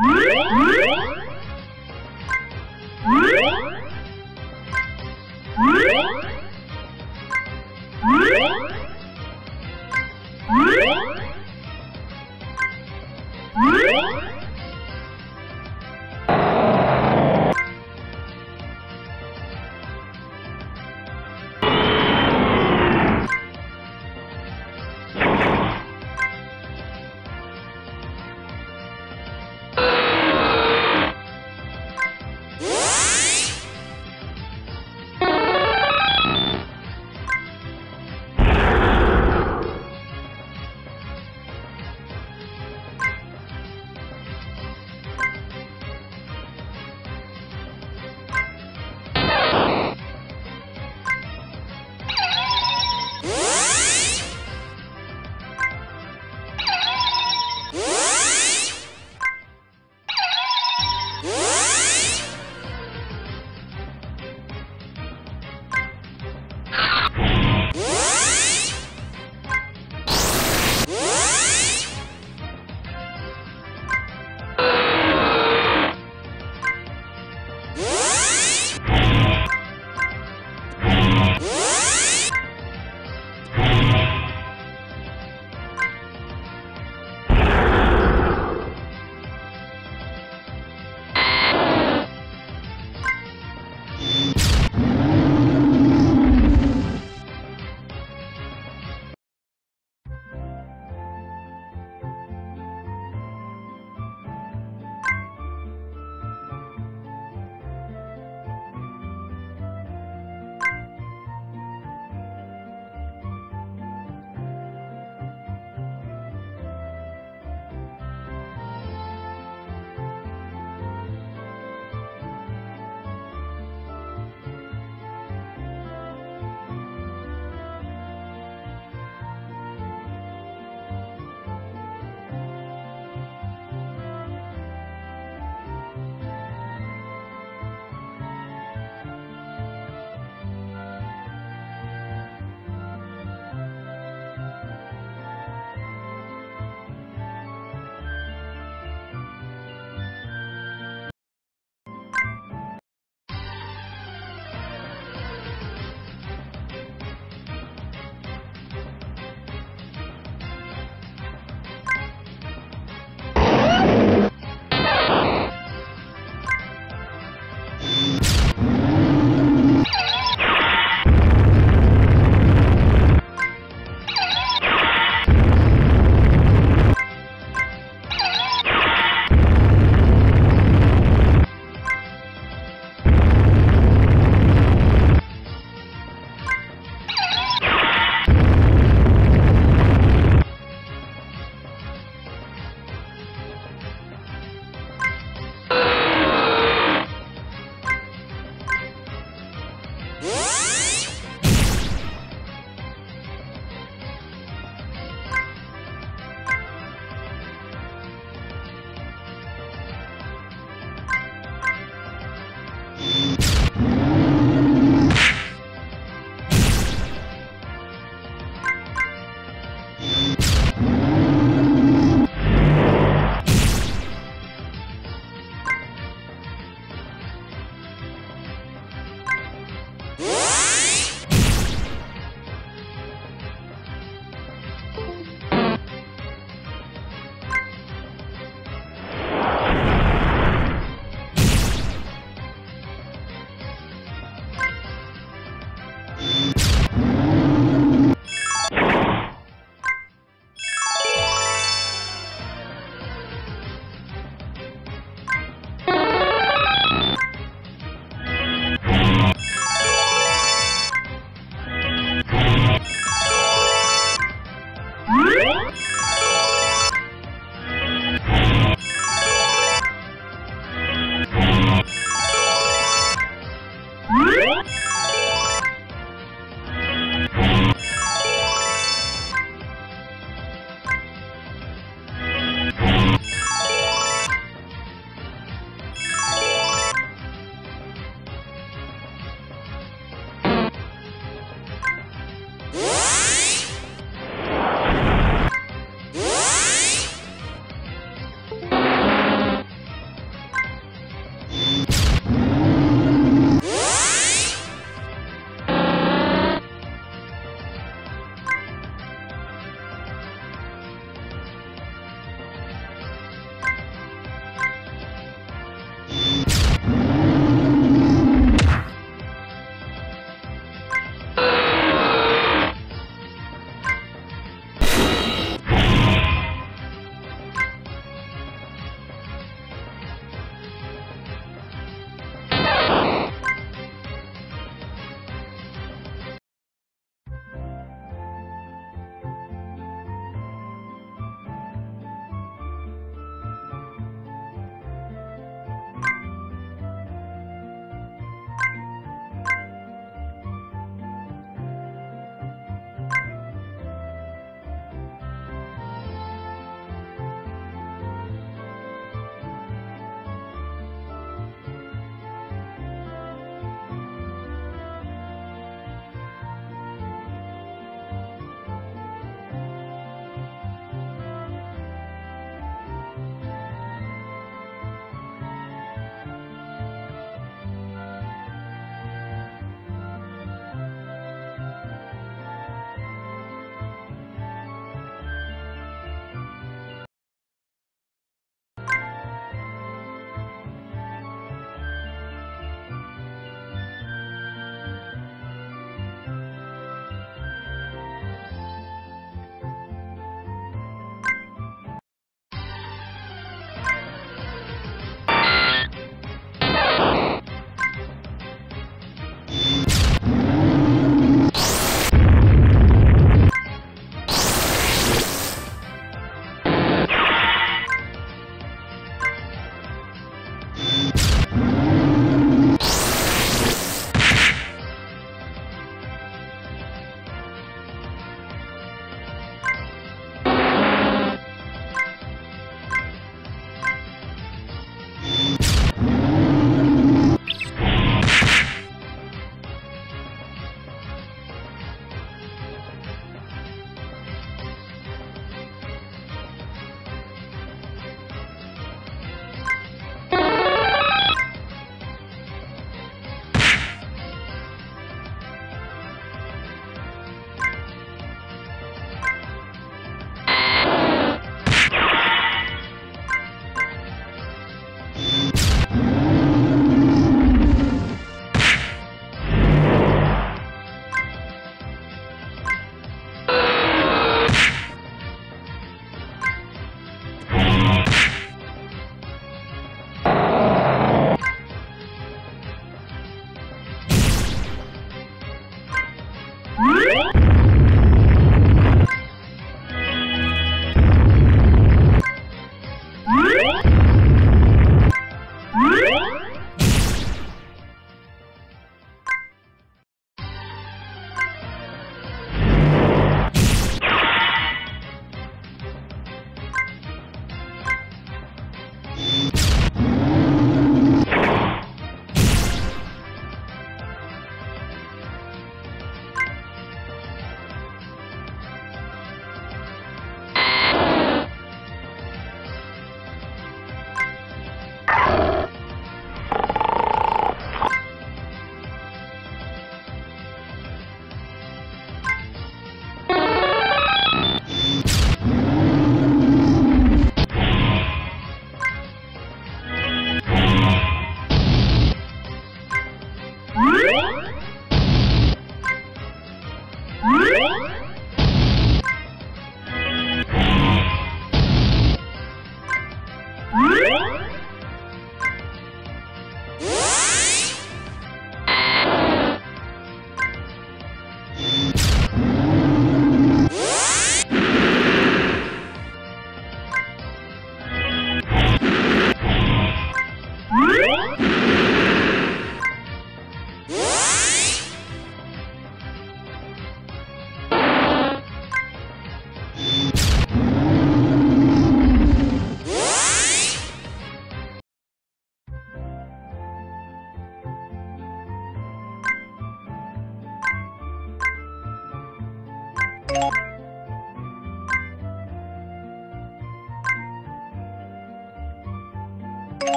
Woo!